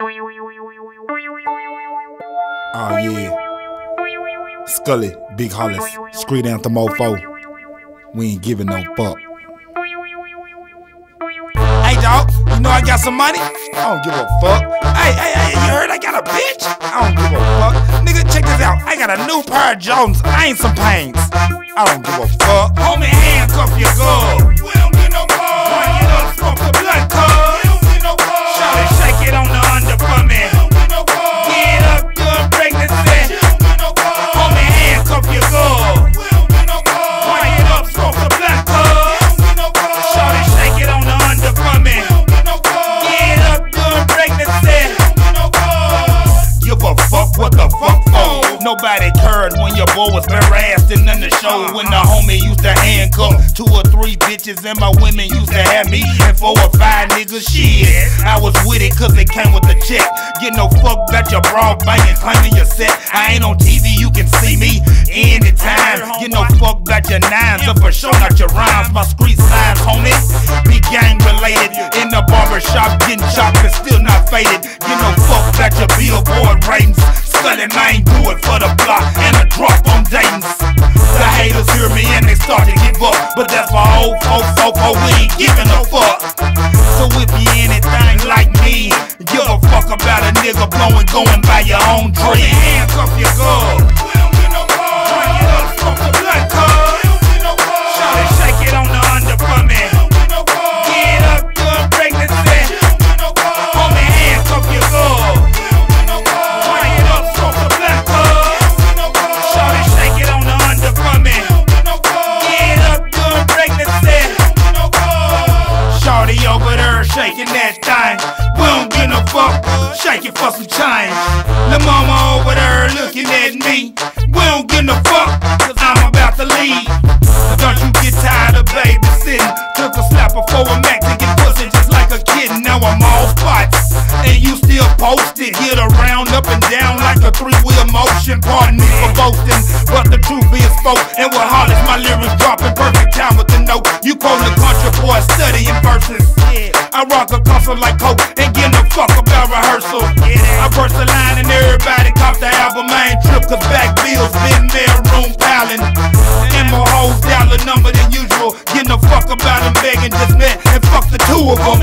Oh yeah. Skully, Big Hollis, Street Anthem 04. We ain't giving no fuck. Hey dog, you know I got some money? I don't give a fuck. Hey, hey, hey, you heard I got a bitch? I don't give a fuck. Nigga, check this out. I got a new pair of Jones. I ain't some pains. I don't give a fuck. Homie, handcuff your girl. Nobody cared when your boy was harassed and none to show. When the homie used to handcuff two or three bitches and my women used to have me and four or five niggas. Shit, I was with it cause it came with the check. Get no fuck about your broad banging, claiming your set. I ain't on TV, you can see me anytime. Get no fuck about your nines, up for sure not your rhymes. My street signs, homie, be gang related. In the barber shop, getting chopped and still not faded. Get no fuck about your billboard ratings. Skully man, haters hear me and they start to give up. But that's for old folks, so oh, for we ain't giving a fuck. So if you anything like me, give a fuck about a nigga blowing, going by your own dream. Handcuff your girl. Shaking that thing. We don't get no fuck. Shake it for some change. La mama over there looking at me. We don't get no fuck. Cause I'm about to leave. Don't you get tired of babysitting? Took a slapper for a Mac to get pussy just like a kid. Now I'm all spots. And you still posted. Hit around up and down like a three wheel motion. Pardon me for boasting. But the truth is spoke. And with I rock a console like Coke. Ain't getting a fuck about rehearsal. I burst a line and everybody cop the album. I ain't trip cause back bills been there room piling. And my hoes dollar number than usual. Getting a fuck about them begging just met and fuck the two of them.